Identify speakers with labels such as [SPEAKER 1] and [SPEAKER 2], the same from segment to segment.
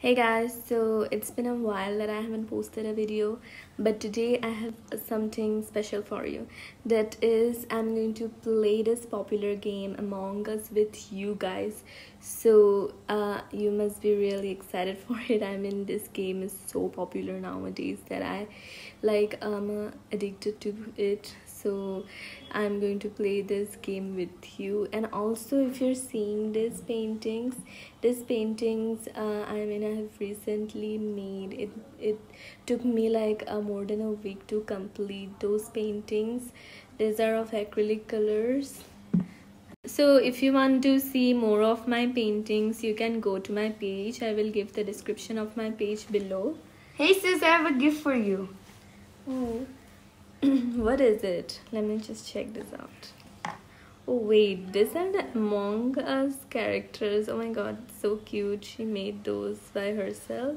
[SPEAKER 1] Hey guys, so it's been a while that I haven't posted a video, but today I have something special for you. That is, I'm going to play this popular game Among Us with you guys. So, uh, you must be really excited for it. I mean, this game is so popular nowadays that I like i'm addicted to it so i'm going to play this game with you. And also if you're seeing these paintings these paintings uh, i mean i have recently made it it took me like uh, more than a week to complete those paintings. These are of acrylic colors. So if you want to see more of my paintings you can go to my page. I will give the description of my page below.
[SPEAKER 2] Hey sis, I have a gift for you.
[SPEAKER 1] oh what is it? Let me just check this out. Oh wait these are the among us characters. Oh my god so cute. She made those by herself.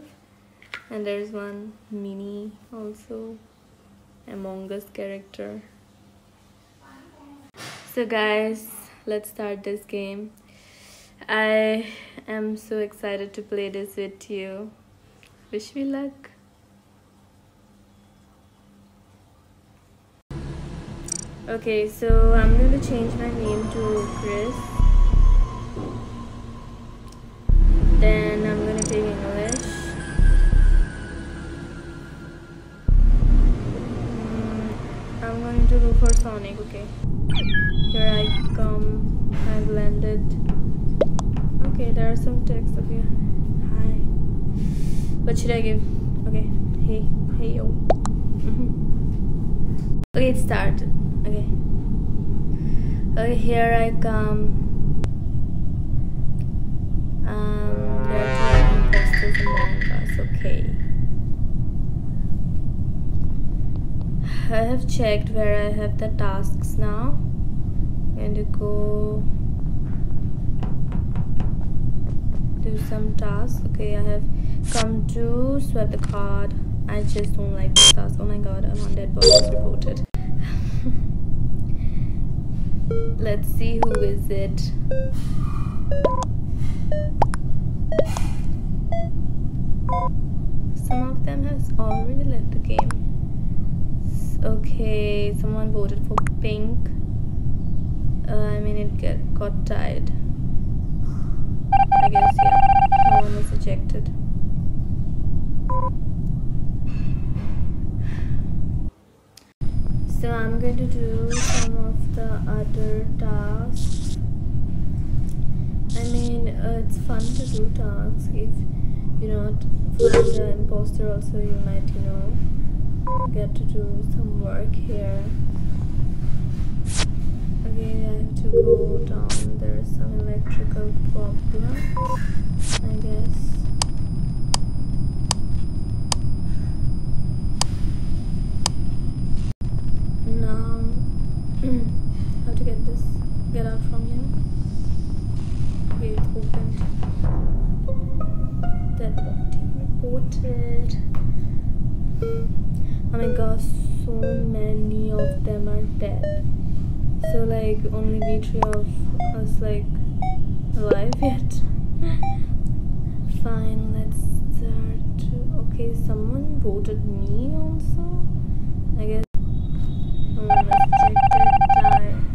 [SPEAKER 1] And there's one mini also among us character. So guys let's start this game. I am so excited to play this with you. Wish me luck Okay, so I'm going to change my name to Kris. Then I'm going to take English. Mm, I'm going to go for Sonic, okay. Here I come. I've landed. Okay, there are some text here. Hi. What should I give? Okay. Hey. Hey, yo. Okay, it started. Okay. Okay here I come. Um okay. I have checked where I have the tasks now. To go do some tasks. Okay I have come to swipe the card I just don't like this task oh my god I'm on dead bodies reported. Let's see who is it. Some of them has already left the game. Okay someone voted for pink. Uh, i mean it get, got tied. I guess yeah no one was ejected so I'm going to do some of the other tasks. I mean uh, it's fun to do tasks if you know for the imposter also you might you know get to do some work here. Okay I have to go down. There's some electrical problem I guess reported oh my gosh so many of them are dead. So like only we three of us like alive yet. Fine let's start okay someone voted me also? I guess Oh, let's check that time.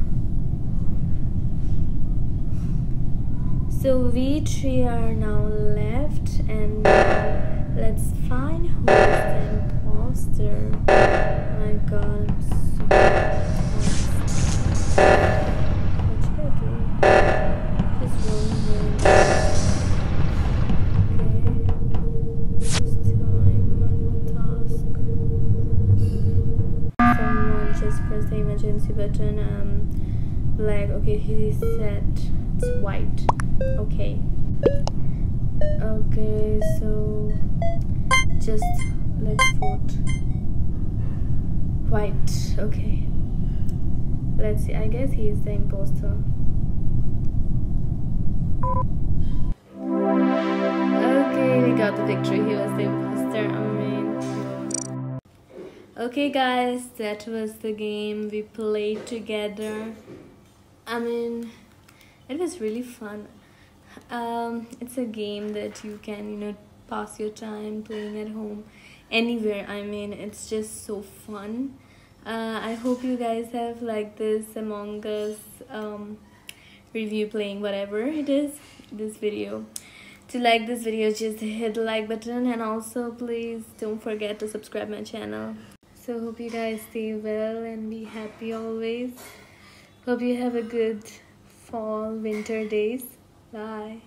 [SPEAKER 1] so we three are now left and let's find who is the imposter oh my god I'm so what should I do? Just roll okay this time more task. Someone just pressed the emergency button um black okay he said it's white. Okay okay so just let's vote. White okay. Let's see i guess he's the imposter. Okay we got the victory he was the imposter i mean. Okay guys that was the game we played together. I mean it was really fun um, it's a game that you can you know pass your time playing at home anywhere. I mean it's just so fun. Uh, i hope you guys have liked this among us um, review playing whatever it is this video. To like this video just hit the like button and also please don't forget to subscribe my channel. So hope you guys stay well and be happy always. Hope you have a good fall winter days bye